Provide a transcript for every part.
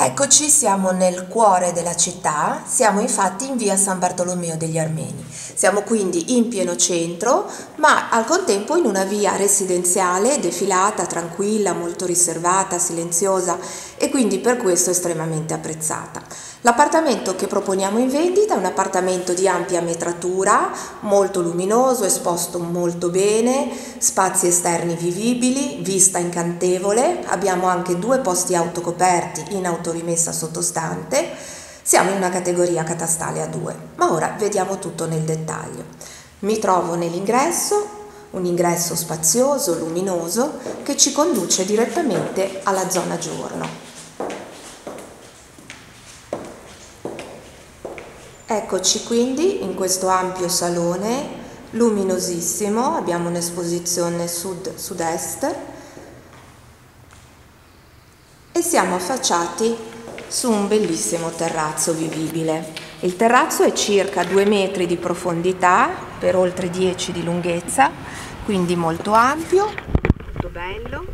Eccoci, siamo nel cuore della città, siamo infatti in via San Bartolomeo degli Armeni. Siamo quindi in pieno centro, ma al contempo in una via residenziale, defilata, tranquilla, molto riservata, silenziosa e quindi per questo estremamente apprezzata. L'appartamento che proponiamo in vendita è un appartamento di ampia metratura, molto luminoso, esposto molto bene, spazi esterni vivibili, vista incantevole, abbiamo anche due posti autocoperti in autorimessa sottostante, siamo in una categoria catastale A2, ma ora vediamo tutto nel dettaglio. Mi trovo nell'ingresso, un ingresso spazioso, luminoso, che ci conduce direttamente alla zona giorno. Eccoci quindi in questo ampio salone luminosissimo, abbiamo un'esposizione sud-sud-est e siamo affacciati su un bellissimo terrazzo vivibile. Il terrazzo è circa 2 metri di profondità per oltre 10 di lunghezza, quindi molto ampio, molto bello,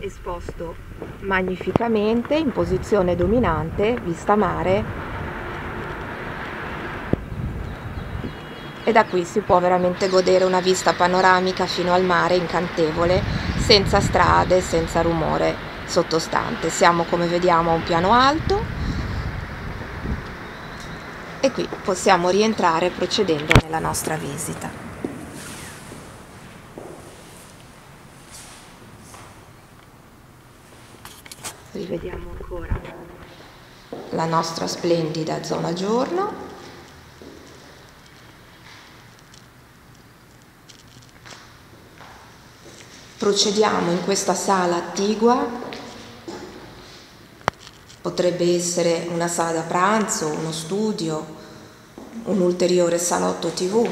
esposto magnificamente in posizione dominante, vista mare e da qui si può veramente godere una vista panoramica fino al mare incantevole, senza strade, senza rumore sottostante. Siamo come vediamo a un piano alto e qui possiamo rientrare procedendo nella nostra visita. Rivediamo ancora la nostra splendida zona giorno. Procediamo in questa sala attigua, potrebbe essere una sala da pranzo, uno studio, un ulteriore salotto tv.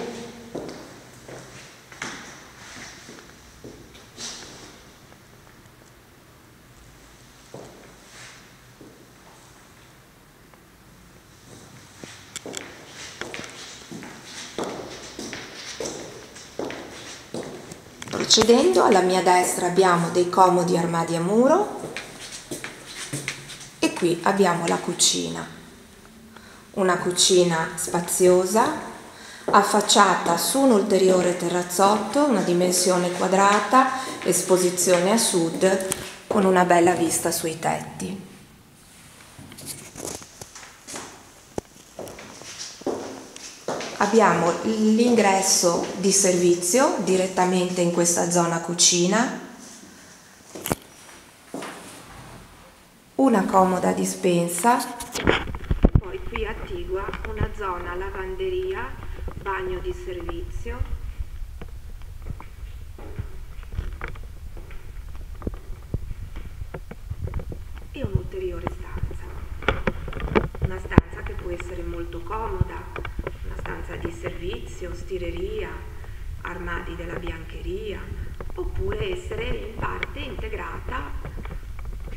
Procedendo, alla mia destra abbiamo dei comodi armadi a muro e qui abbiamo la cucina. Una cucina spaziosa, affacciata su un ulteriore terrazzotto, una dimensione quadrata, esposizione a sud, con una bella vista sui tetti. Abbiamo l'ingresso di servizio direttamente in questa zona cucina, una comoda dispensa, poi qui attigua una zona lavanderia, bagno di servizio, e un'ulteriore stanza, una stanza che può essere molto comoda, stanza di servizio, stireria, armadi della biancheria, oppure essere in parte integrata,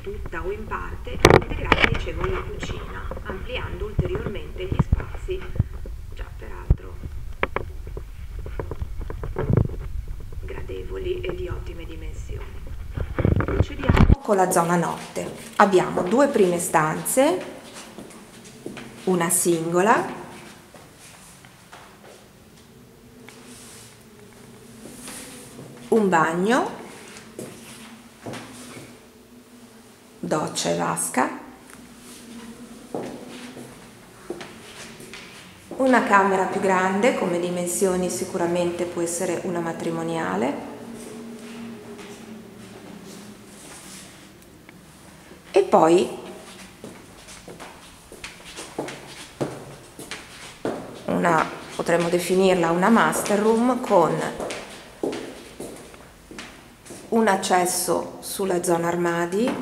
tutta o in parte, integrata, dicevo, alla cucina, ampliando ulteriormente gli spazi, già peraltro gradevoli e di ottime dimensioni. Procediamo con la zona notte. Abbiamo due prime stanze, una singola un bagno, doccia e vasca, una camera più grande come dimensioni sicuramente può essere una matrimoniale e poi una potremmo definirla una master room con un accesso sulla zona armadi,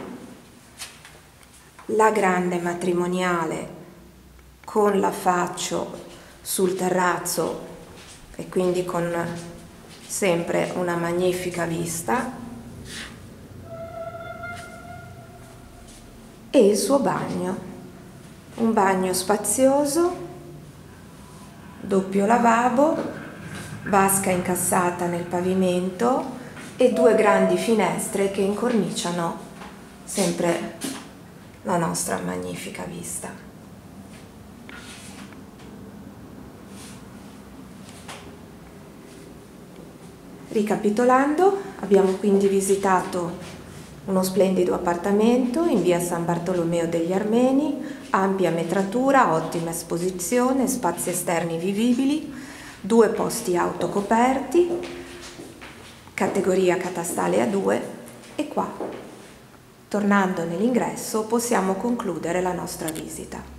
la grande matrimoniale con l'affaccio sul terrazzo e quindi con sempre una magnifica vista e il suo bagno, un bagno spazioso, doppio lavabo, vasca incassata nel pavimento e due grandi finestre che incorniciano sempre la nostra magnifica vista. Ricapitolando, abbiamo quindi visitato uno splendido appartamento in via San Bartolomeo degli Armeni, ampia metratura, ottima esposizione, spazi esterni vivibili, due posti autocoperti, categoria catastale A2 e qua, tornando nell'ingresso, possiamo concludere la nostra visita.